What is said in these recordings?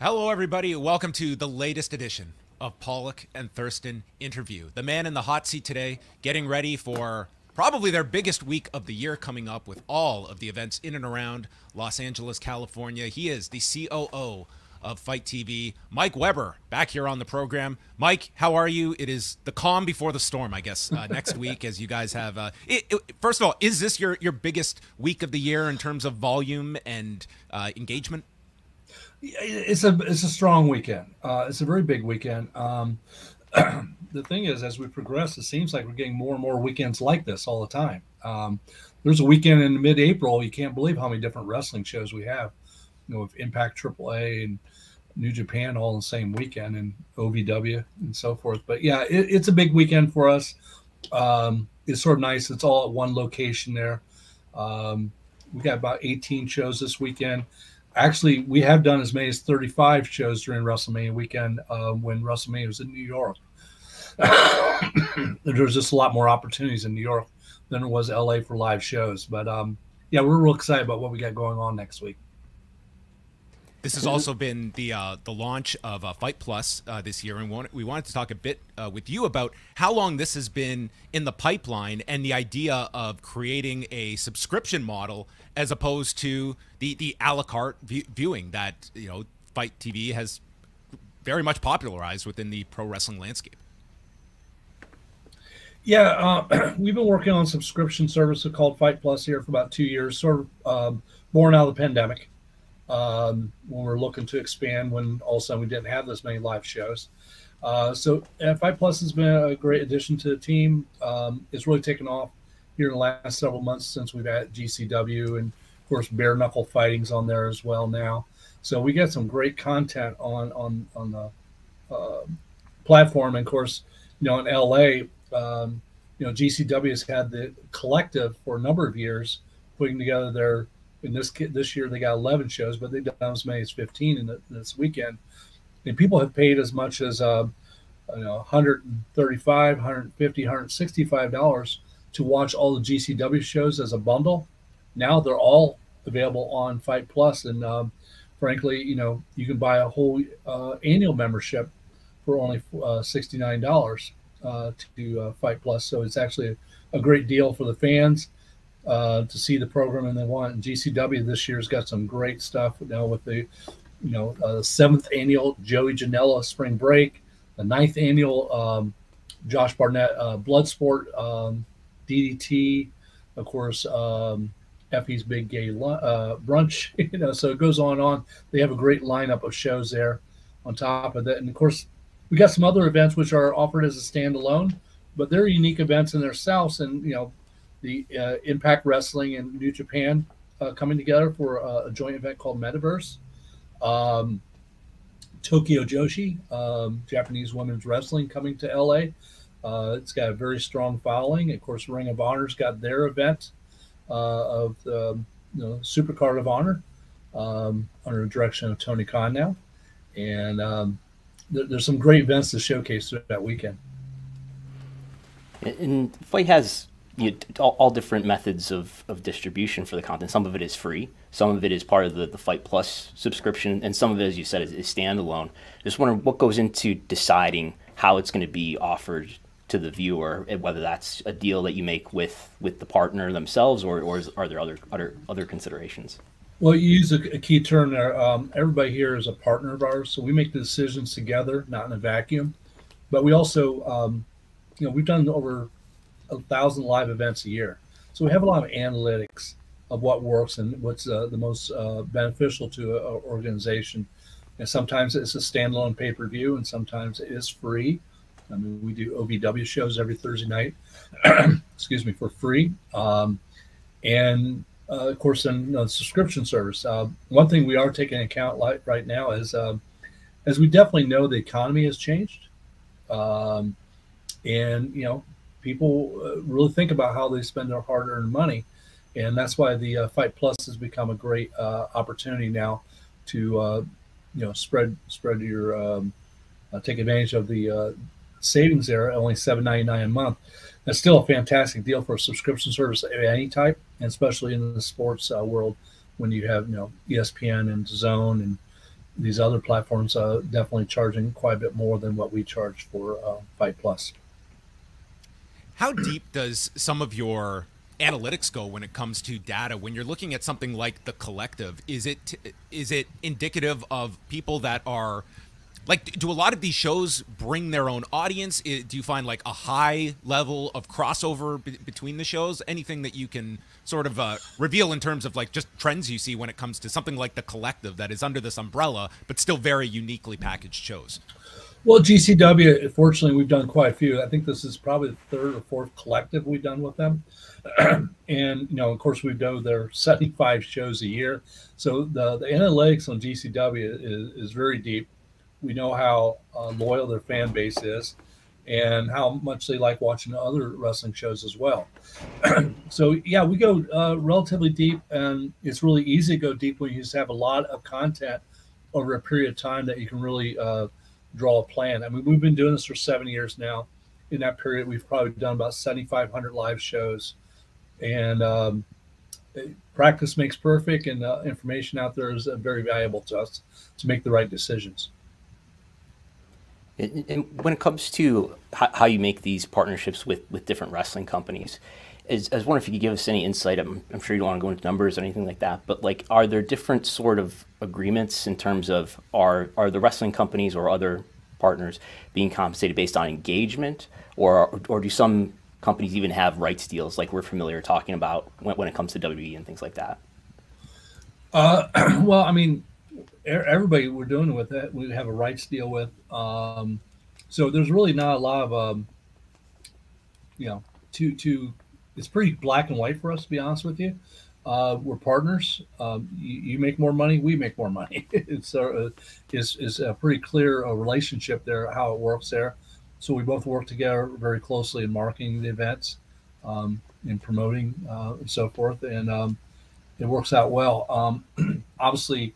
Hello, everybody. Welcome to the latest edition of Pollock and Thurston interview. The man in the hot seat today, getting ready for probably their biggest week of the year coming up with all of the events in and around Los Angeles, California. He is the COO of FITE TV, Mike Weber, back here on the program. Mike, how are you? It is the calm before the storm, I guess, uh, next week as you guys have. Uh, it, it, first of all, is this your, your biggest week of the year in terms of volume and uh, engagement? It's a it's a strong weekend. Uh, it's a very big weekend. Um, the thing is, as we progress, it seems like we're getting more and more weekends like this all the time. Um, there's a weekend in mid-April. You can't believe how many different wrestling shows we have. You know, with Impact AAA and New Japan all the same weekend, and OVW and so forth. But yeah, it, it's a big weekend for us. Um, it's sort of nice. It's all at one location there. Um, we got about 18 shows this weekend actually, we have done as many as 35 shows during WrestleMania weekend uh, when WrestleMania was in New York. There's just a lot more opportunities in New York than it was LA for live shows. But um, yeah, we're real excited about what we got going on next week. This has also been the uh, the launch of uh, FITE Plus uh, this year, and we wanted to talk a bit uh, with you about how long this has been in the pipeline and the idea of creating a subscription model as opposed to the the a la carte view- viewing that you know FITE TV has very much popularized within the pro wrestling landscape. Yeah, uh, we've been working on subscription service called FITE Plus here for about two years, sort of um, born out of the pandemic um, when we are looking to expand when all of a sudden we didn't have this many live shows. Uh, so FITE Plus has been a great addition to the team. Um, it's really taken off here in the last several months since we've had GCW and of course bare knuckle fighting's on there as well now. So we get some great content on on on the uh, platform. And of course, you know in LA, um, you know GCW has had the collective for a number of years putting together their in this this year they got 11 shows, but they've done as many as 15 in the, this weekend. And people have paid as much as uh, you know 135, 150, 165 dollars to watch all the GCW shows as a bundle. Now they're all available on FITE Plus, and um, frankly, you know you can buy a whole uh, annual membership for only uh, 69 dollars uh, to uh, FITE Plus. So it's actually a great deal for the fans uh, to see the programming they want. And GCW this year's got some great stuff now with the, you know, uh, seventh annual Joey Janela Spring Break, the ninth annual um, Josh Barnett uh, Bloodsport, um, DDT, of course, um, Effie's Big Gay uh, Brunch. You know, so it goes on and on. They have a great lineup of shows there. On top of that, and of course, we got some other events which are offered as a standalone, but they're unique events in themselves. And you know, the uh, Impact Wrestling and New Japan uh, coming together for a, a, joint event called Metaverse. Um, Tokyo Joshi, um, Japanese women's wrestling, coming to LA. Uh, it's got a very strong following. Of course, Ring of Honor's got their event uh, of the you know, Supercard of Honor um, under the direction of Tony Khan now. And um, there's some great events to showcase that weekend. And FITE has you know, all, all, different methods of, of distribution for the content. Some of it is free, some of it is part of the, the FITE Plus subscription, and some of it, as you said, is, is standalone. Just wondering what goes into deciding how it's going to be offered to the viewer, and whether that's a deal that you make with, with the partner themselves, or, or is, are there other, other other considerations? Well, you use a, a key term there. Um, everybody here is a partner of ours, so we make the decisions together, not in a vacuum. But we also, um, you know, we've done over a thousand live events a year. So we have a lot of analytics of what works and what's uh, the most uh, beneficial to an organization. And sometimes it's a standalone pay per view, and sometimes it is free. I mean, we do OVW shows every Thursday night, excuse me, for free. Um, and uh, of course, in the subscription service. Uh, one thing we are taking account like right now is, um, as we definitely know, the economy has changed, um, and you know, people uh, really think about how they spend their hard-earned money, and that's why the uh, FITE Plus has become a great uh, opportunity now to uh, you know spread spread your um, uh, take advantage of the uh, savings there. Only seven ninety nine a month. That's still a fantastic deal for a subscription service of any type, and especially in the sports world when you have you know ESPN and DAZN and these other platforms uh, definitely charging quite a bit more than what we charge for FITE Plus. How deep does some of your analytics go when it comes to data? When you're looking at something like the collective is it is it indicative of people that are like do a lot of these shows bring their own audience? Do you find like a high level of crossover be- between the shows? Anything that you can sort of uh, reveal in terms of like just trends you see when it comes to something like the collective that is under this umbrella but still very uniquely packaged shows well gcw fortunately we've done quite a few. I think this is probably the third or fourth collective we've done with them. And you know of course we do their 75 shows a year. So the, the analytics on gcw is, is very deep. We know how uh, loyal their fan base is and how much they like watching other wrestling shows as well. so yeah, we go uh, relatively deep, and it's really easy to go deep when you just have a lot of content over a period of time that you can really uh, draw a plan. I mean, we've been doing this for seven years now. In that period, we've probably done about 7,500 live shows, and um, practice makes perfect, and uh, information out there is uh, very valuable to us to make the right decisions. And when it comes to how you make these partnerships with, with different wrestling companies, is, I was wondering if you could give us any insight. I'm, I'm, sure you don't want to go into numbers or anything like that, but like, are there different sort of agreements in terms of are are the wrestling companies or other partners being compensated based on engagement, or or do some companies even have rights deals like we're familiar talking about when, when it comes to WWE and things like that? Uh, well, I mean, everybody we're doing with it, we have a rights deal with. Um, so there's really not a lot of, um, you know, to to. It's pretty black and white for us, to be honest with you. Uh, we're partners. Um, you, you, make more money, we make more money. it's a, uh, is is a pretty clear uh, relationship there, how it works there. So we both work together very closely in marketing the events, um, in promoting uh, and so forth, and um, it works out well. Um, obviously,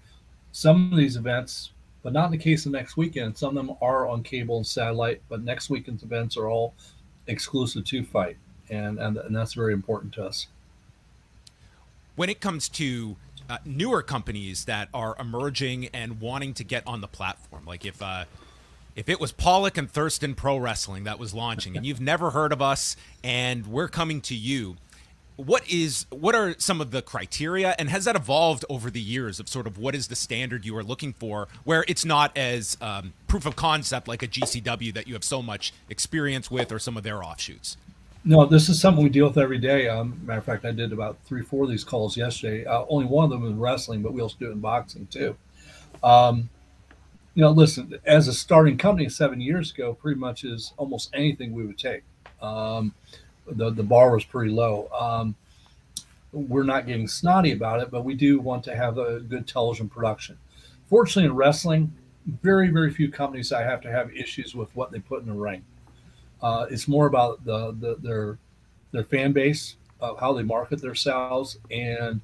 some of these events, but not in the case of next weekend. Some of them are on cable and satellite, but next weekend's events are all exclusive to FITE, and and, and that's very important to us. When it comes to uh, newer companies that are emerging and wanting to get on the platform, like if uh, if it was Pollock and Thurston Pro Wrestling that was launching, and you've never heard of us, and we're coming to you what is what are some of the criteria and has that evolved over the years of sort of what is the standard you are looking for where it's not as um, proof of concept like a gcw that you have so much experience with or some of their offshoots no this is something we deal with every day um, matter of fact i did about three four of these calls yesterday uh, only one of them was wrestling but we also do it in boxing too um, you know listen as a starting company seven years ago pretty much is almost anything we would take um, the the bar was pretty low. Um, we're not getting snotty about it, but we do want to have a good television production. Fortunately, in wrestling, very very few companies I have to have issues with what they put in the ring. Uh, it's more about the, the their their fan base, uh, how they market themselves, and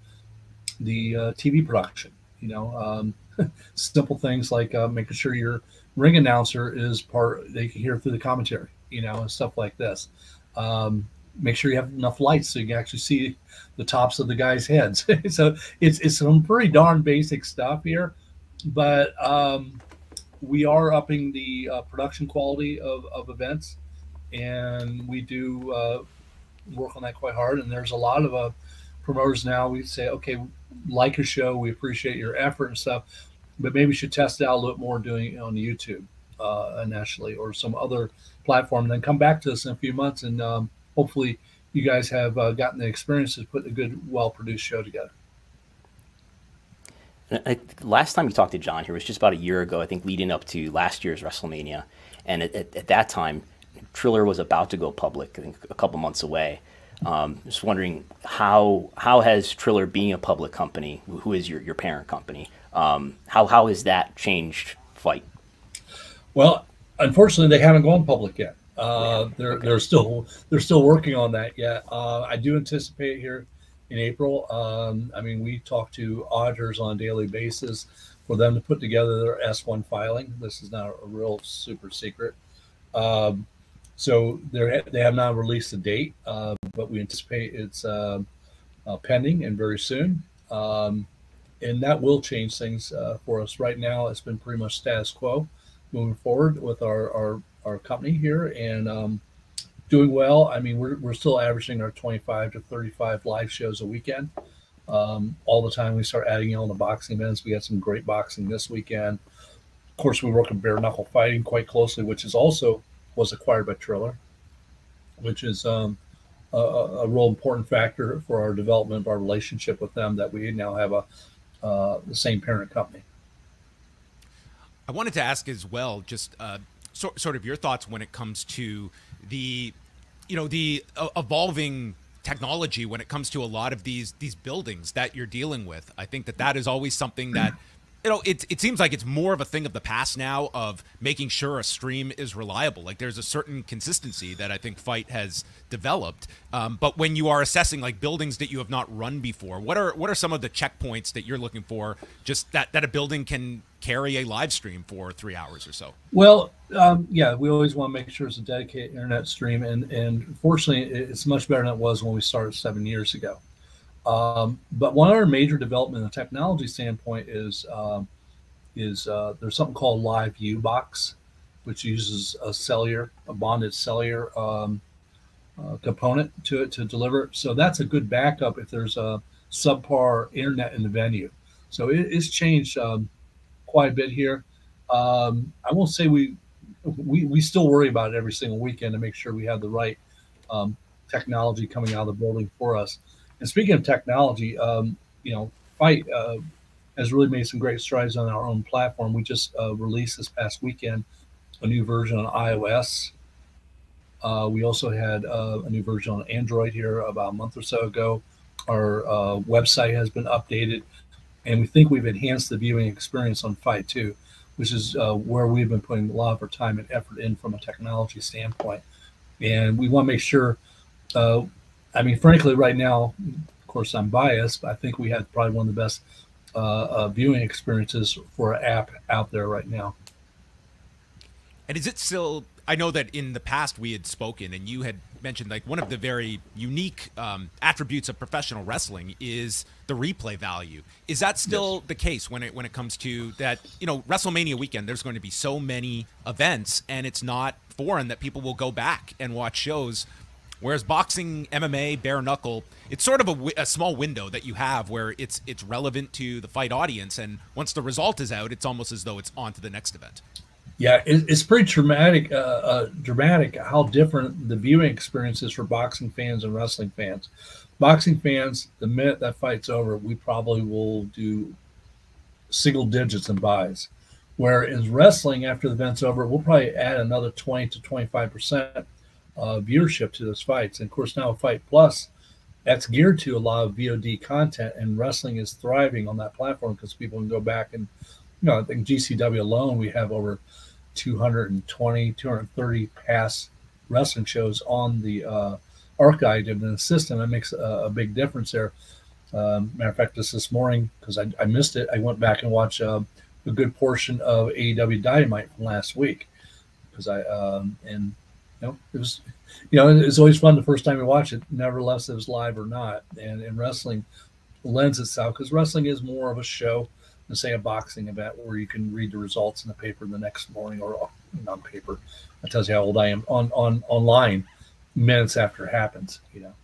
the uh, TV production. You know, um, simple things like uh, making sure your ring announcer is part they can hear through the commentary. You know, and stuff like this. Um, make sure you have enough lights so you can actually see the tops of the guys' heads. so it's it's some pretty darn basic stuff here, but um, we are upping the uh, production quality of, of events, and we do uh, work on that quite hard. And there's a lot of uh, promoters now. We say, okay, like a show, we appreciate your effort and stuff, but maybe you should test it out a little bit more doing it on YouTube uh, or some other platform, and then come back to us in a few months, and um, hopefully you guys have uh, gotten the experience to put a good, well-produced show together. I, last time you talked to John here was just about a year ago, I think, leading up to last year's WrestleMania, and at, at, at that time, Triller was about to go public, I think, a couple months away. Um, just wondering how how has Triller being a public company, who is your, your parent company, um, how how has that changed FITE? Well, unfortunately, they haven't gone public yet. Uh, they're okay. they're still they're still working on that yet. Uh, I do anticipate here in April. Um, I mean, we talk to auditors on a daily basis for them to put together their S1 filing. This is not a real super secret. Um, so they they have not released a date, uh, but we anticipate it's uh, uh, pending and very soon. Um, and that will change things uh, for us. Right now, it's been pretty much status quo moving forward with our our, our company here and um, doing well. I mean, we're, we're still averaging our 25 to 35 live shows a weekend. Um, all the time we start adding on the boxing events. We had some great boxing this weekend. Of course, we work in bare knuckle fighting quite closely, which is also was acquired by Triller, which is um, a, a, real important factor for our development of our relationship with them. That we now have a uh, the same parent company. I wanted to ask as well, just uh, so, sort of your thoughts when it comes to the, you know, the uh, evolving technology when it comes to a lot of these these buildings that you're dealing with. I think that that is always something that you know, it, it seems like it's more of a thing of the past now of making sure a stream is reliable. Like there's a certain consistency that I think FITE has developed. Um, but when you are assessing like buildings that you have not run before, what are what are some of the checkpoints that you're looking for? Just that that a building can carry a live stream for three hours or so. Well, um, yeah, we always want to make sure it's a dedicated internet stream, and and fortunately, it's much better than it was when we started seven years ago. Um, but one other major development in the technology standpoint is um, is uh, there's something called LiveU Box, which uses a cellular, a bonded cellular um, uh, component to it to deliver. So that's a good backup if there's a subpar internet in the venue. So it, it's changed um, quite a bit here. Um, I won't say we, we we still worry about it every single weekend to make sure we have the right um, technology coming out of the building for us. And speaking of technology, um, you know, FITE uh, has really made some great strides on our own platform. We just uh, released this past weekend a new version on iOS. Uh, we also had uh, a new version on Android here about a month or so ago. Our uh, website has been updated, and we think we've enhanced the viewing experience on FITE too, which is uh, where we've been putting a lot of our time and effort in from a technology standpoint. And we want to make sure I mean, frankly, right now, of course, I'm biased, but I think we have probably one of the best uh, uh, viewing experiences for an app out there right now. And is it still? I know that in the past we had spoken, and you had mentioned like one of the very unique um, attributes of professional wrestling is the replay value. Is that still yes. the case when it when it comes to that? You know, WrestleMania weekend. There's going to be so many events, and it's not foreign that people will go back and watch shows Whereas boxing, MMA, bare knuckle, it's sort of a, a, small window that you have where it's it's relevant to the fight audience, and once the result is out, it's almost as though it's on to the next event. Yeah, it, it's pretty dramatic. Uh, uh, dramatic how different the viewing experience is for boxing fans and wrestling fans. Boxing fans, the minute that fight's over, we probably will do single digits in buys. Whereas wrestling, after the event's over, we'll probably add another twenty to twenty five percent uh, viewership to those fights. And of course, now FITE Plus, that's geared to a lot of VOD content, and wrestling is thriving on that platform because people can go back and, you know, I think GCW alone, we have over 220, 230 past wrestling shows on the uh, archived in the system. That makes a, a big difference there. Um, matter of fact, just this morning, because I, I, missed it, I went back and watched uh, a good portion of AEW Dynamite from last week because I um, and know, it was, you know, it's always fun the first time you watch it, nevertheless, it was live or not. And, and wrestling lends itself because wrestling is more of a show than, say, a boxing event where you can read the results in the paper the next morning or on paper. That tells you how old I am on, on online minutes after it happens, you know.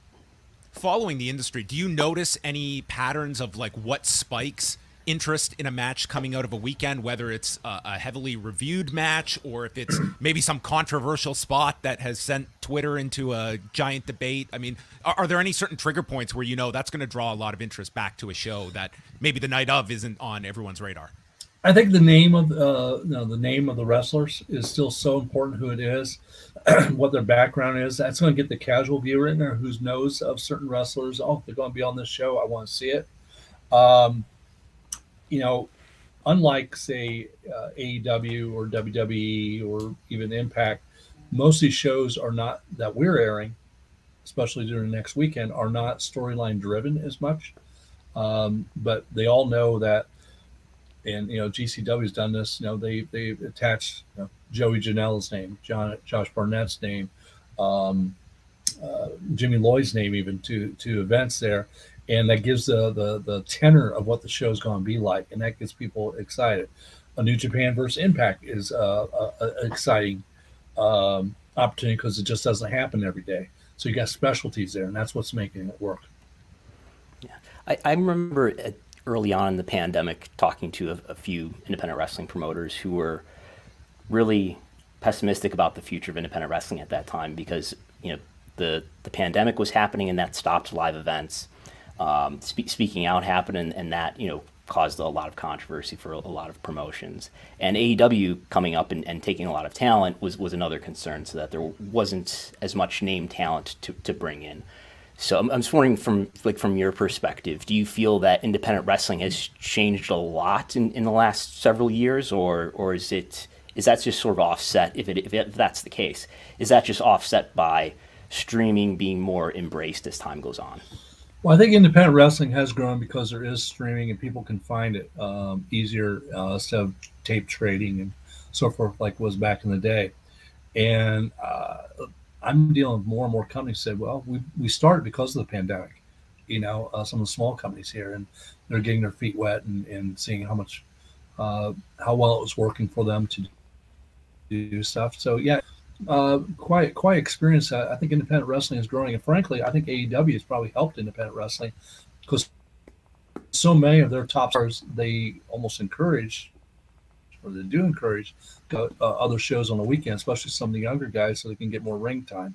Following the industry, do you notice any patterns of like what spikes interest in a match coming out of a weekend, whether it's a, a, heavily reviewed match or if it's maybe some controversial spot that has sent Twitter into a giant debate. I mean, are, are there any certain trigger points where you know that's going to draw a lot of interest back to a show that maybe the night of isn't on everyone's radar? I think the name of uh, you know, the name of the wrestlers is still so important. Who it is, what their background is. That's going to get the casual viewer in there who knows of certain wrestlers. Oh, they're going to be on this show. I want to see it. Um, you know, unlike say uh, AEW or WWE or even Impact, most of these shows are not that we're airing, especially during the next weekend, are not storyline driven as much. Um, but they all know that, and you know, GCW's done this. You know, they they attached you know, Joey Janela's name, John Josh Barnett's name, um, uh, Jimmy Lloyd's name, even to to events there, and that gives the the, the tenor of what the show is going to be like, and that gets people excited. A New Japan versus Impact is uh, a, a exciting um, opportunity because it just doesn't happen every day. So you got specialties there, and that's what's making it work. Yeah, I, I remember early on in the pandemic talking to a, a few independent wrestling promoters who were really pessimistic about the future of independent wrestling at that time because you know the the pandemic was happening and that stopped live events. Um, spe- speaking out happened and, and, that you know caused a lot of controversy for a, lot of promotions. And AEW coming up and, and, taking a lot of talent was was another concern, so that there wasn't as much name talent to, to bring in. So I'm, I'm just wondering from like from your perspective, do you feel that independent wrestling has changed a lot in, in the last several years, or or is it is that just sort of offset if it if, it, if that's the case? Is that just offset by streaming being more embraced as time goes on? Well, I think independent wrestling has grown because there is streaming and people can find it um, easier uh, instead of tape trading and so forth, like was back in the day. And uh, I'm dealing with more and more companies said, well, we, we started because of the pandemic. You know, uh, some of the small companies here, and they're getting their feet wet and, and seeing how much, uh, how well it was working for them to do stuff. So yeah, uh, quite quite experienced. I think independent wrestling is growing, and frankly, I think AEW has probably helped independent wrestling because so many of their top stars they almost encourage, or they do encourage, uh, other shows on the weekend, especially some of the younger guys, so they can get more ring time.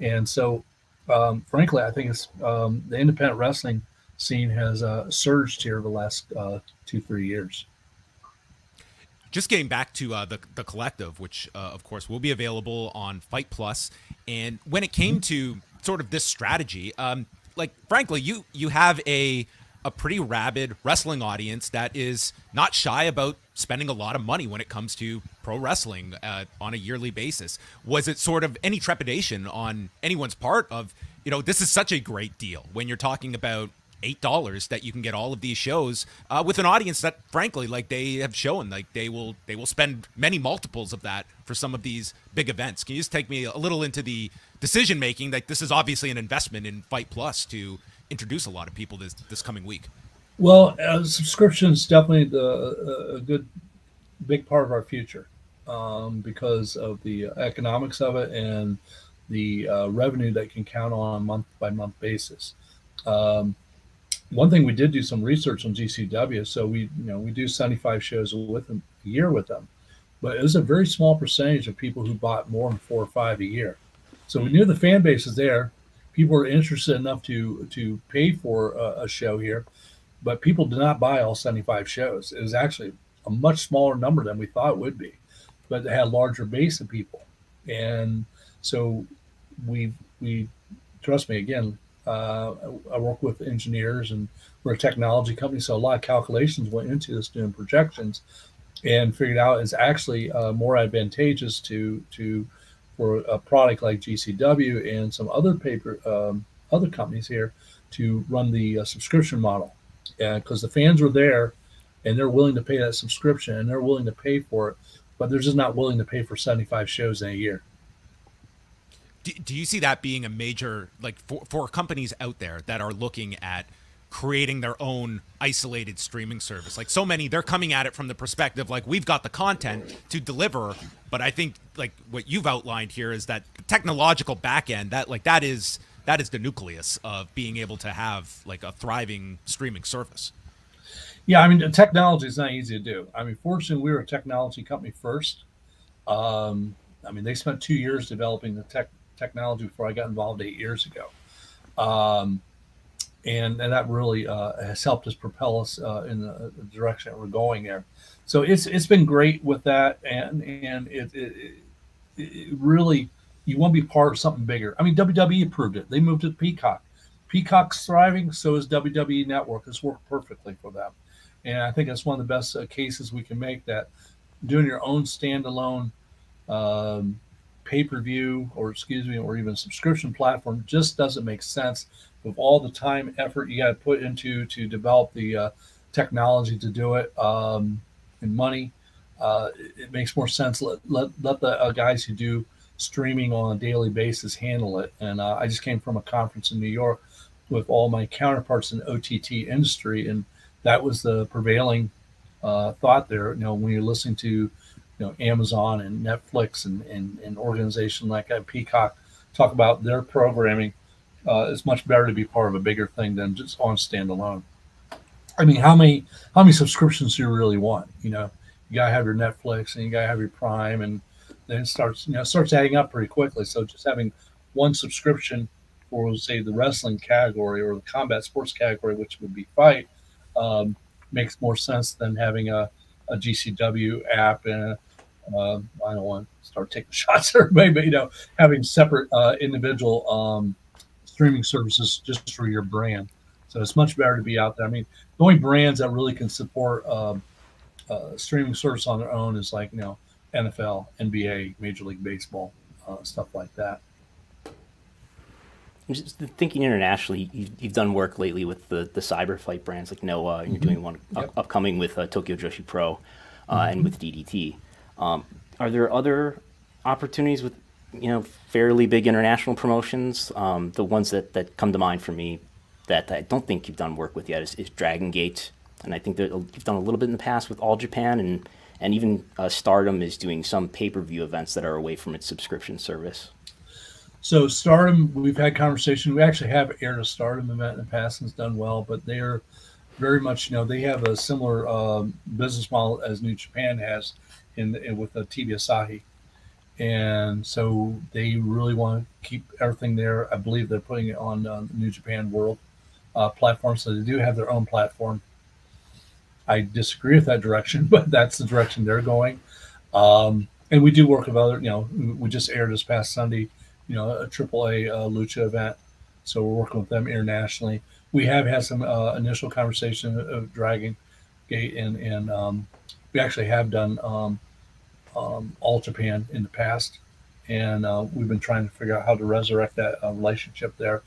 And so, um, frankly, I think it's um, the independent wrestling scene has uh, surged here the last uh, two three years just getting back to uh, the the collective, which uh, of course will be available on FITE Plus, and when it came to sort of this strategy, um, like frankly, you you have a a pretty rabid wrestling audience that is not shy about spending a lot of money when it comes to pro wrestling uh, on a yearly basis. Was it sort of any trepidation on anyone's part of, you know, this is such a great deal when you're talking about eight dollars that you can get all of these shows uh, with an audience that frankly like they have shown like they will they will spend many multiples of that for some of these big events. Can you just take me a little into the decision making? Like this is obviously an investment in FITE Plus to introduce a lot of people this this coming week. Well uh, subscriptions definitely the uh, a good big part of our future um, because of the economics of it and the uh, revenue that can count on a month by month basis. Um, one thing we did do some research on GCW, so we you know we do 75 shows with them a year with them, but it was a very small percentage of people who bought more than four or five a year. So we knew the fan base is there. People were interested enough to to pay for a, a show here, but people did not buy all 75 shows. It was actually a much smaller number than we thought it would be, but it had a larger base of people, and so we we trust me again uh, I work with engineers and we're a technology company, so a lot of calculations went into this doing projections, and figured out it's actually uh, more advantageous to to for a product like GCW and some other paper um, other companies here to run the uh, subscription model, because the fans were there, and they're willing to pay that subscription and they're willing to pay for it, but they're just not willing to pay for 75 shows in a year do, do you see that being a major like for, for companies out there that are looking at creating their own isolated streaming service? Like so many they're coming at it from the perspective like we've got the content to deliver but i think like what you've outlined here is that technological backend that like that is that is the nucleus of being able to have like a thriving streaming service. Yeah i mean technology is not easy to do. I mean fortunately we were a technology company first. Um, i mean they spent two years developing the tech technology before I got involved eight years ago. Um, and, and that really uh, has helped us propel us uh, in the, direction that we're going there. So it's it's been great with that, and and it, it, it really you want to be part of something bigger. I mean, WWE approved it; they moved to Peacock. Peacock's thriving, so is WWE Network. It's worked perfectly for them, and I think that's one of the best uh, cases we can make that doing your own standalone um, pay per view or excuse me, or even subscription platform just doesn't make sense with all the time, effort you got to put into to develop the uh, technology to do it um, and money. Uh, it, makes more sense. Let let, let the uh, guys who do streaming on a daily basis handle it. And uh, I just came from a conference in New York with all my counterparts in OTT industry, and that was the prevailing uh, thought there. You know, when you're listening to, know, Amazon and Netflix and and, and organization like Peacock talk about their programming, uh, it's much better to be part of a bigger thing than just on standalone. I mean, how many how many subscriptions do you really want? You know, you gotta have your Netflix and you gotta have your Prime, and then it starts you know starts adding up pretty quickly. So just having one subscription for say the wrestling category or the combat sports category, which would be FITE, um, makes more sense than having a, a GCW app and a, uh, I don't want to start taking shots at everybody, but you know, having separate uh, individual um, streaming services just for your brand. So it's much better to be out there. I mean, the only brands that really can support uh, uh, streaming service on their own is like you know NFL, NBA, Major League Baseball, uh, stuff like that. Just thinking internationally, you've, you've, done work lately with the, the CyberFight brands like Noah, and you're mm-hmm. doing one yep. up, upcoming with uh, Tokyo Joshi Pro uh, mm-hmm. and with DDT. Um, are there other opportunities with you know fairly big international promotions? Um, the ones that, that come to mind for me that I don't think you've done work with yet is, is Dragon Gate, and I think that you've done a little bit in the past with All Japan, and and even uh, Stardom is doing some pay per view events that are away from its subscription service. So Stardom, we've had conversation. We actually have aired a Stardom event in the past and it's done well, but they are very much, you know, they have a similar um, business model as New Japan has in, in with the TV Asahi, and so they really want to keep everything there. I believe they're putting it on uh, New Japan World uh, platform, so they do have their own platform. I disagree with that direction, but that's the direction they're going. Um, and we do work with other, you know, we just aired this past Sunday you know, a AAA uh, lucha event. So we're working with them internationally. We have had some uh, initial conversation of Dragon Gate, and and um, we actually have done um, um, All Japan in the past, and uh, we've been trying to figure out how to resurrect that uh, relationship there.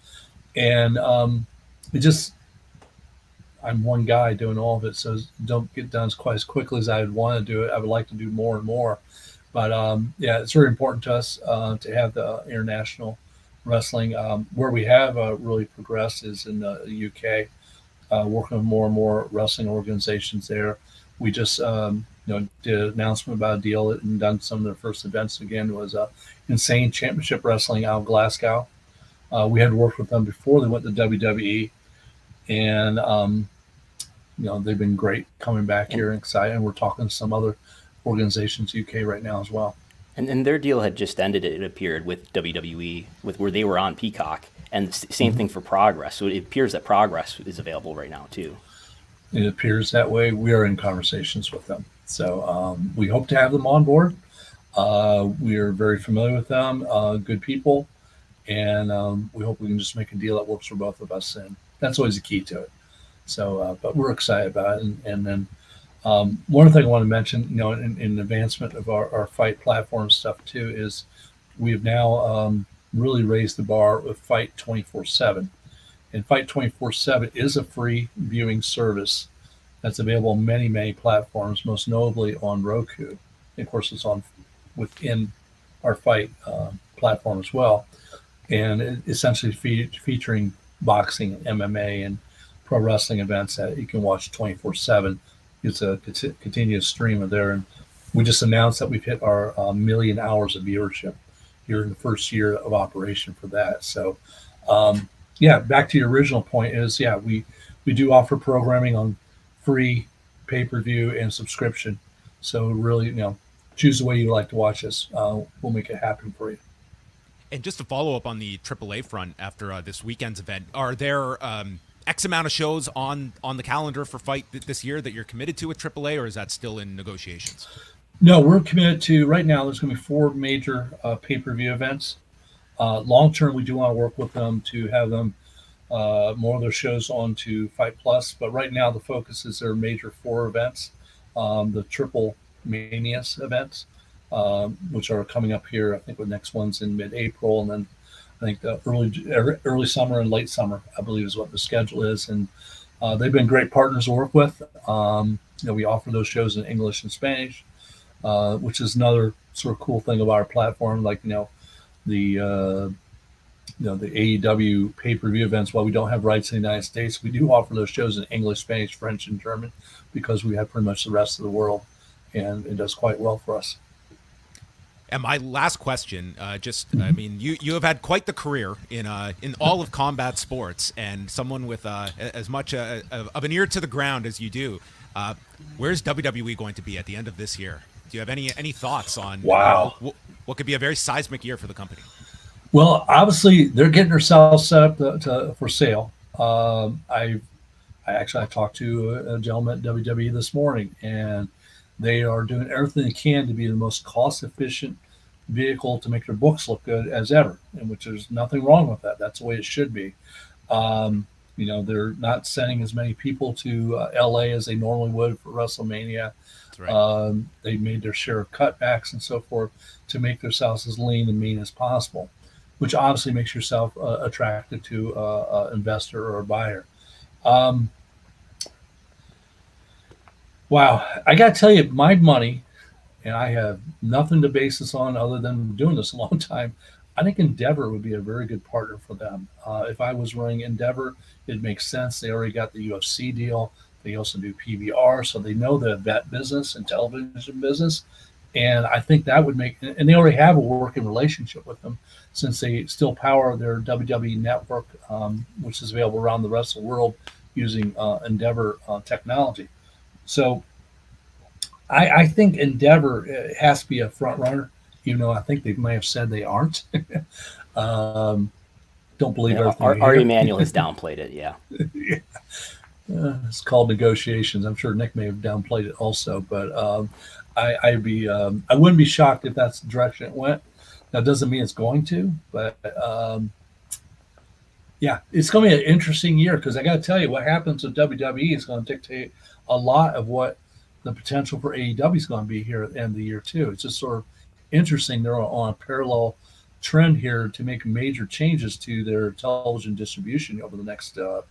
And um, it just, I'm one guy doing all of it, so don't get done as quite as quickly as I would want to do it. I would like to do more and more. But um, yeah, it's very important to us uh, to have the international wrestling. Um, where we have uh, really progressed is in the UK, uh, working with more and more wrestling organizations there. We just um, you know did an announcement about a deal and done some of their first events again was uh, Insane Championship Wrestling out of Glasgow. Uh, we had worked with them before they went to WWE, and um, you know they've been great coming back here and excited. And we're talking to some other organizations UK right now as well. And, and their deal had just ended, it appeared, with WWE, with where they were on Peacock, and same mm-hmm. thing for Progress. So it appears that Progress is available right now too. It appears that way. We are in conversations with them, so um, we hope to have them on board. Uh, we are very familiar with them, uh, good people, and um, we hope we can just make a deal that works for both of us. And that's always the key to it. So, uh, but we're excited about it, and, and then um, one thing I want to mention, you know, in, in advancement of our, our FITE platform stuff too, is we have now um, really raised the bar with FITE 24 7. And FITE 24 7 is a free viewing service that's available on many, many platforms, most notably on Roku. Of course, it's on within our FITE uh, platform as well. And essentially fe- featuring boxing MMA and pro wrestling events that you can watch 24 7 it's a continuous stream of there. And we just announced that we've hit our uh, million hours of viewership here in the first year of operation for that. So, um, yeah, back to your original point is yeah, we we do offer programming on free pay per view and subscription. So really, you know, choose the way you like to watch us. Uh, we'll make it happen for you. And just to follow up on the AAA front after uh, this weekend's event, are there um, X amount of shows on on the calendar for FITE this year that you're committed to with AAA, or is that still in negotiations? No, we're committed to right now. There's going to be four major uh, pay per view events. Uh, long term, we do want to work with them to have them uh, more of their shows on to FITE Plus. But right now, the focus is their major four events, um, the Triple Manias events, um, which are coming up here. I think the next one's in mid April, and then I think the early early summer and late summer, I believe, is what the schedule is, and uh, they've been great partners to work with. Um, you know, we offer those shows in English and Spanish, uh, which is another sort of cool thing about our platform. Like you know, the uh, you know the AEW pay per view events. While we don't have rights in the United States, we do offer those shows in English, Spanish, French, and German because we have pretty much the rest of the world, and it does quite well for us. And my last question, uh, just I mean, you you have had quite the career in uh, in all of combat sports, and someone with uh, as much uh, of an ear to the ground as you do. Uh, where's WWE going to be at the end of this year? Do you have any any thoughts on wow what, what could be a very seismic year for the company? Well, obviously they're getting themselves set up to, to, for sale. Um, I I actually I talked to a, a gentleman at WWE this morning, and they are doing everything they can to be the most cost efficient vehicle to make their books look good as ever, and which there's nothing wrong with that. That's the way it should be. Um, you know, they're not sending as many people to uh, LA as they normally would for WrestleMania. Right. Um, they made their share of cutbacks and so forth to make themselves as lean and mean as possible, which obviously makes yourself uh, attractive to uh, an investor or a buyer. Um, Wow, I got to tell you, my money, and I have nothing to base this on other than doing this a long time. I think Endeavor would be a very good partner for them. Uh, if I was running Endeavor, it makes sense. They already got the UFC deal. They also do PBR, so they know the vet business and television business. And I think that would make, and they already have a working relationship with them since they still power their WWE network, um, which is available around the rest of the world using uh, Endeavor uh, technology. So I, I think Endeavor uh, has to be a front runner, even though I think they may have said they aren't. um, don't believe yeah, everything. Emanuel has downplayed it. Yeah. yeah. Uh, it's called negotiations. I'm sure Nick may have downplayed it also, but um, I, I'd be um, I wouldn't be shocked if that's the direction it went. That doesn't mean it's going to, but um, yeah, it's going to be an interesting year because I got to tell you what happens with WWE is going to dictate a lot of what the potential for AEW is going to be here at the end of the year too. It's just sort of interesting. They're on a parallel trend here to make major changes to their television distribution over the next, uh,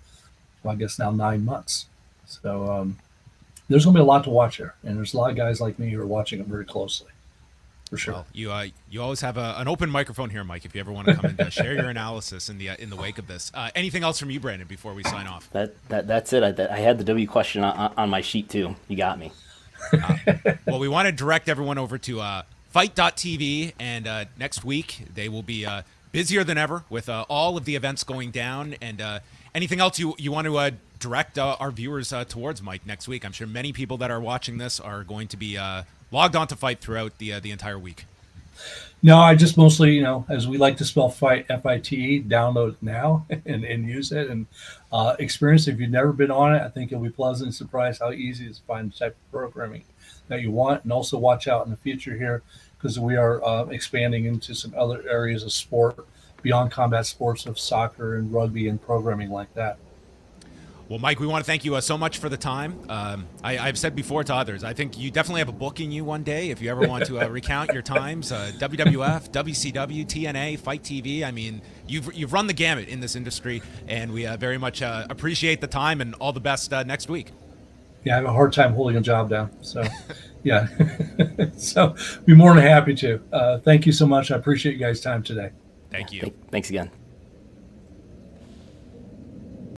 well, I guess now nine months. So um, there's going to be a lot to watch here, and there's a lot of guys like me who are watching it very closely for sure. Well, you uh, you always have a, an open microphone here, Mike. If you ever want to come and uh, share your analysis in the uh, in the wake of this. Uh, anything else from you, Brandon, before we sign off? That that that's it. I, I had the W question on, on, my sheet too. You got me. Uh, well, we want to direct everyone over to uh, FITE.tv, and next week they will be busier than ever with all of the events going down. And anything else you you want to direct our viewers towards, Mike, next week? I'm sure many people that are watching this are going to be logged on to FITE throughout the uh, the entire week? No, I just mostly, you know, as we like to spell FITE, F I T E, download now and, and use it and uh, experience. If you've never been on it, I think you'll be pleasantly surprised how easy it is to find the type of programming that you want. And also watch out in the future here because we are uh, expanding into some other areas of sport beyond combat sports of soccer and rugby and programming like that. Well, Mike, we want to thank you uh, so much for the time. Um, I, have said before to others, I think you definitely have a book in you one day if you ever want to uh, recount your times. Uh, WWF, WCW, TNA, FITE TV. I mean, you've you've run the gamut in this industry, and we uh, very much uh, appreciate the time and all the best uh, next week. Yeah, I have a hard time holding a job down. So, yeah. so, be more than happy to. thank you so much. I appreciate you guys' time today. Thank you. Thanks again.